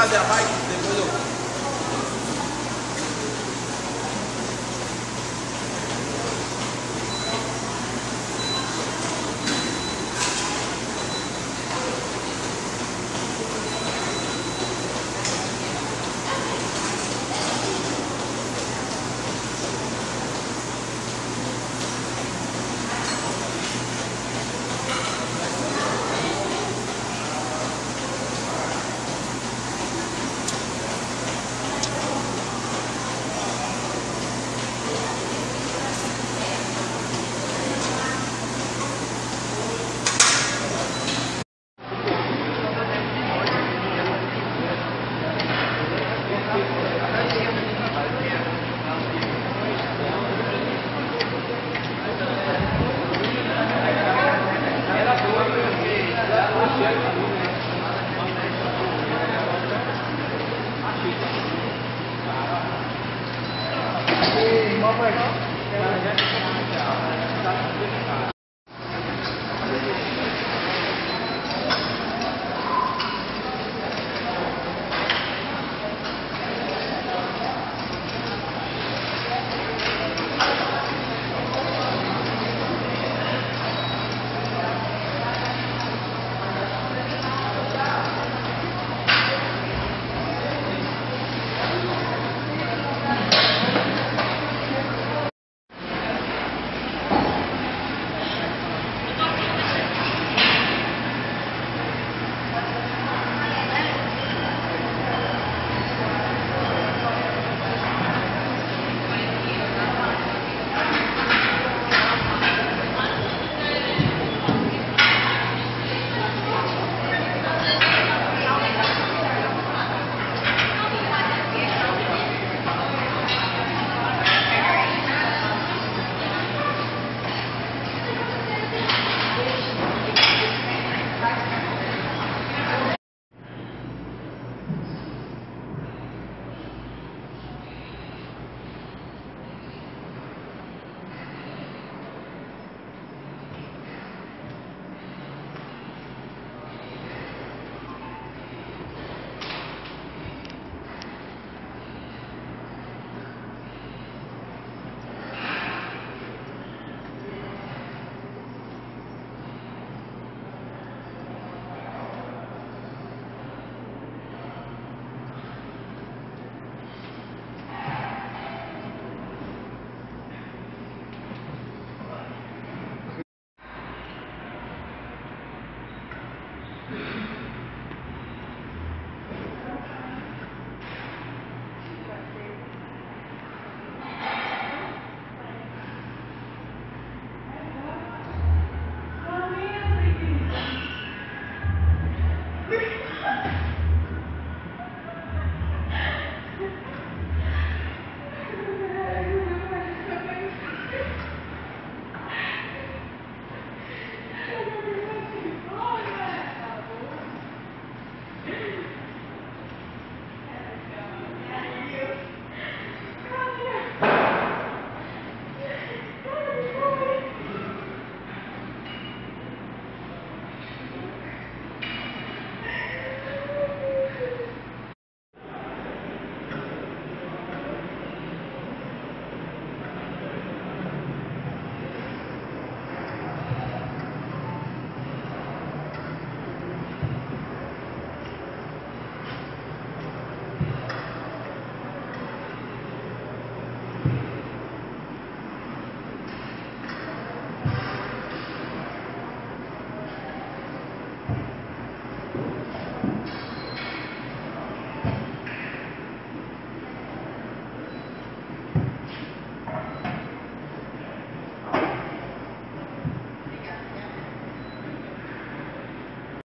fazer a bike.